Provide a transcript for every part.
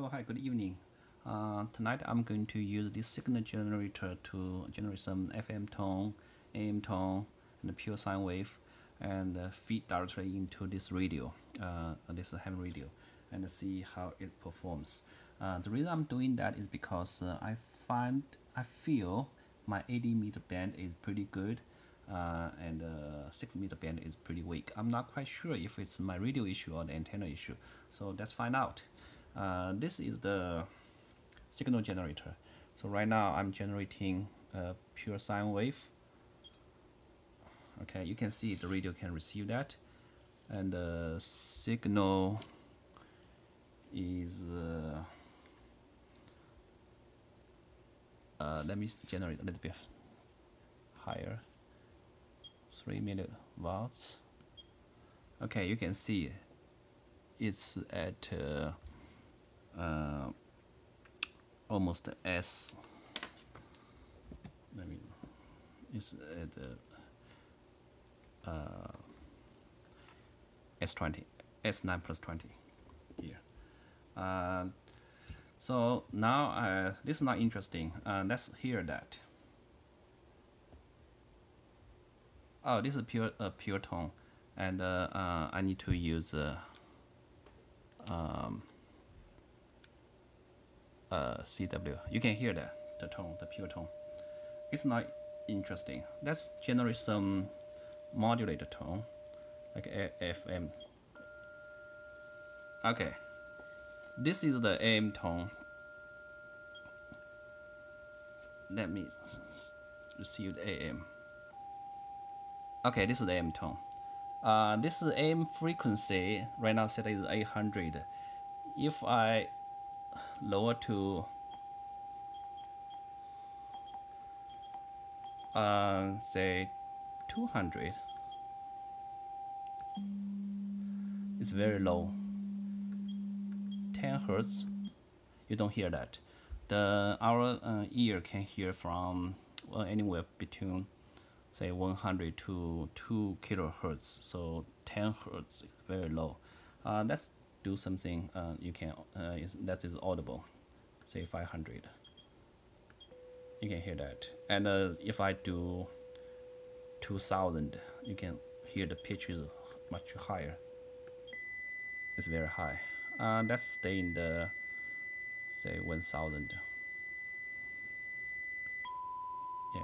Oh, hi, good evening. Uh, tonight I'm going to use this signal generator to generate some FM tone, AM tone, and pure sine wave, and uh, feed directly into this radio, uh, this ham radio, and see how it performs. Uh, the reason I'm doing that is because uh, I find, I feel my 80 meter band is pretty good, uh, and uh, 6 meter band is pretty weak. I'm not quite sure if it's my radio issue or the antenna issue, so let's find out. Uh, this is the signal generator. So right now I'm generating a pure sine wave. Okay, you can see the radio can receive that, and the signal is. Uh, uh, let me generate a little bit higher 3 milliwatts okay you can see it's at uh, uh, almost S. Let me it's at uh, uh, S20 S9 plus 20 here. Uh, so now uh, this is not interesting. Uh, let's hear that. Oh this is pure uh, pure tone. And uh, uh, I need to use um, uh, CW you can hear that the tone the pure tone. It's not interesting. Let's generate some modulated tone like a FM okay. This is the AM tone. Let me receive the AM okay this is the AM tone. Uh, this is AM frequency. Right now set is 800 if I lower to uh, say 200 it's very low. 10 hertz you don't hear that. The our uh, ear can hear from well, anywhere between say 100 to 2 kilohertz. So 10 hertz very low. Uh, let's do something uh, you can uh, that is audible. Say 500 you can hear that. And uh, if I do 2000 you can hear the pitch is much higher. It's very high. Uh, let's stay in the say 1000 yeah.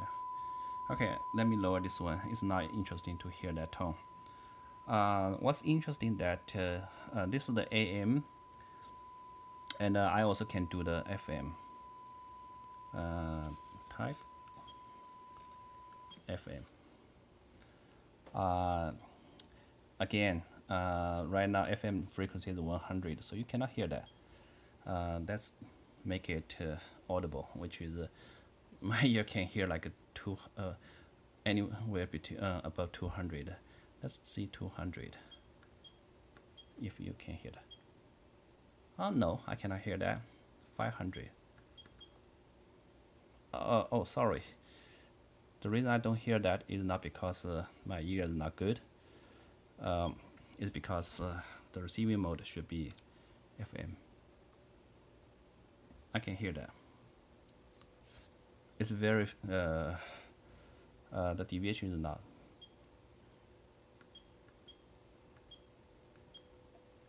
Okay let me lower this one. It's not interesting to hear that tone what's interesting that uh, uh, this is the AM and uh, I also can do the FM uh, type FM uh, again right now FM frequency is 100 so you cannot hear that. Uh, let's make it uh, audible which is uh, my ear can hear like a two uh, anywhere between uh, above 200 let's see 200 if you can hear that. Oh no I cannot hear that. 500 uh, oh sorry. The reason I don't hear that is not because uh, my ear is not good. Um, it's because uh, the receiving mode should be FM I can hear that. It's very, uh, uh, the deviation is not.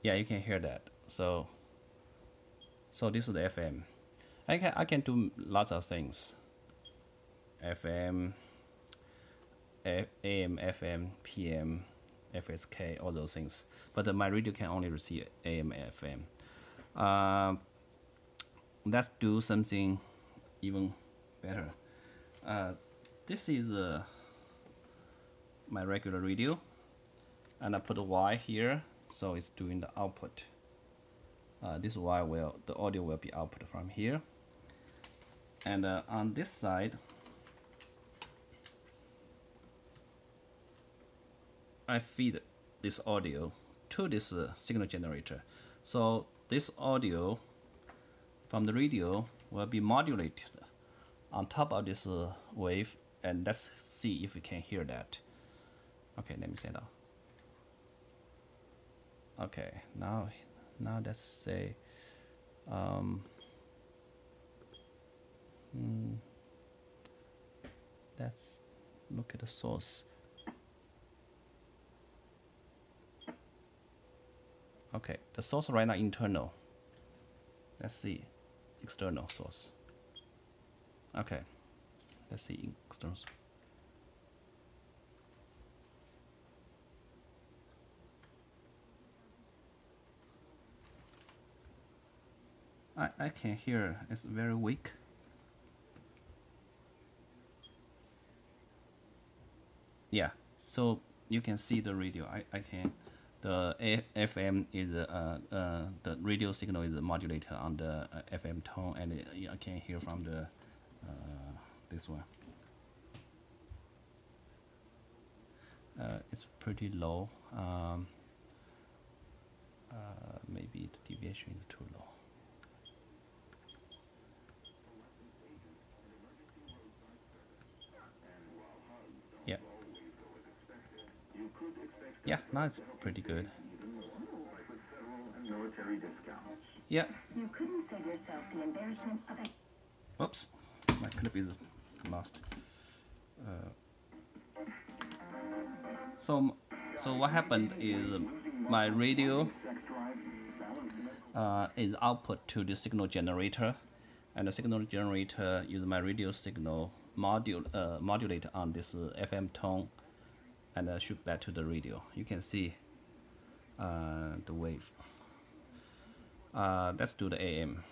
Yeah, you can hear that. So, so this is the FM. I can I can do lots of things. FM, AM, FM, PM, FSK, all those things. But uh, my radio can only receive AM, FM. Uh, let's do something even better. Uh, this is uh, my regular radio and I put a Y here so it's doing the output. Uh, this Y will, the audio will be output from here. And uh, on this side, I feed this audio to this uh, signal generator. So this audio from the radio will be modulated on top of this uh, wave and let's see if we can hear that okay let me say that okay now now let's say Um, hmm, let's look at the source. Okay, the source right now internal. Let's see, external source. Okay, let's see external. I, I can hear it's very weak. Yeah, so you can see the radio. I, I can, the A FM is, uh, uh, the radio signal is modulated on the uh, FM tone and it, I can hear from the, uh, this one. Uh, it's pretty low. Um, uh, maybe the deviation is too low. Yeah, now it's pretty good. Yeah. You couldn't save yourself the embarrassment of a Oops, my clip is lost. Uh, so, so what happened is um, my radio uh, is output to the signal generator, and the signal generator use my radio signal module uh, modulate on this uh, FM tone, and uh, shoot back to the radio. You can see uh, the wave. Uh, let's do the AM.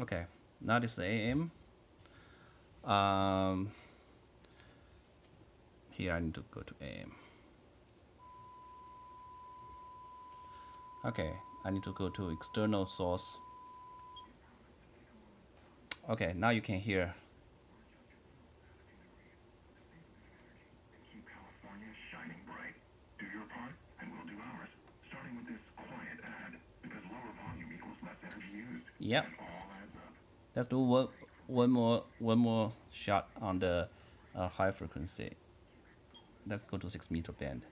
Okay, now this is AM. Um, here I need to go to AM. Okay, I need to go to external source. Okay, now you can hear. Yep. Let's do one, one more one more shot on the uh, high frequency. Let's go to six meter band.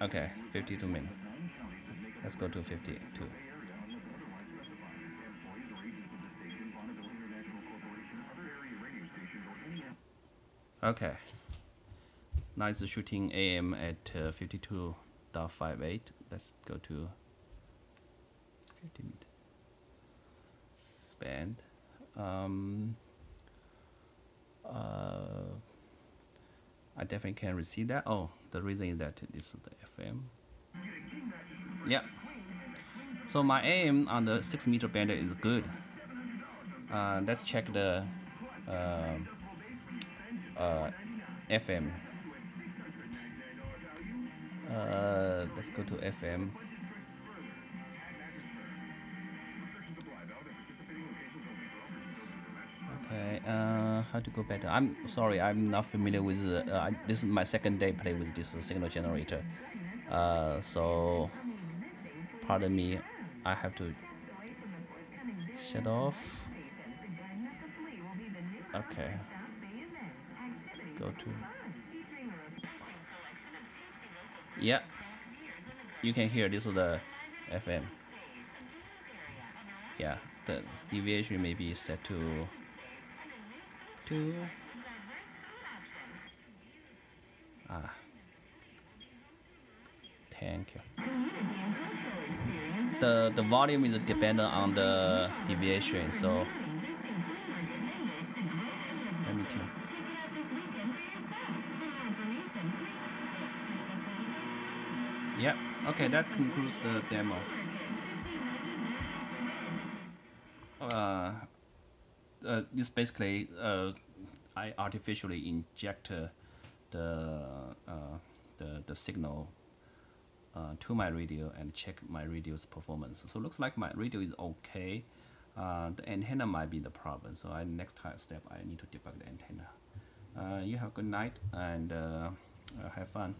Okay, 52 minutes. Let's go to 52. Okay. It's shooting AM at uh, 52.58. Let's go to 50 meter. Um, uh, I definitely can receive that. Oh, the reason is that this is the FM. Yeah. So my AM on the six meter band is good. Uh, let's check the uh, uh, FM. Let's go to FM. Okay, uh, how to go better? I'm sorry, I'm not familiar with. Uh, I, this is my second day play with this uh, signal generator. Uh, so, pardon me, I have to shut off. Okay. Go to. Yeah. You can hear this is the FM. Yeah, the deviation may be set to two. Ah. Thank you. The the volume is dependent on the deviation, so let me tune. Yep. Okay, that concludes the demo. Uh, uh, this basically uh, I artificially inject uh, the uh, the the signal uh, to my radio and check my radio's performance. So looks like my radio is okay. Uh, the antenna might be the problem. So I next step I need to debug the antenna. Uh, you have a good night and have fun.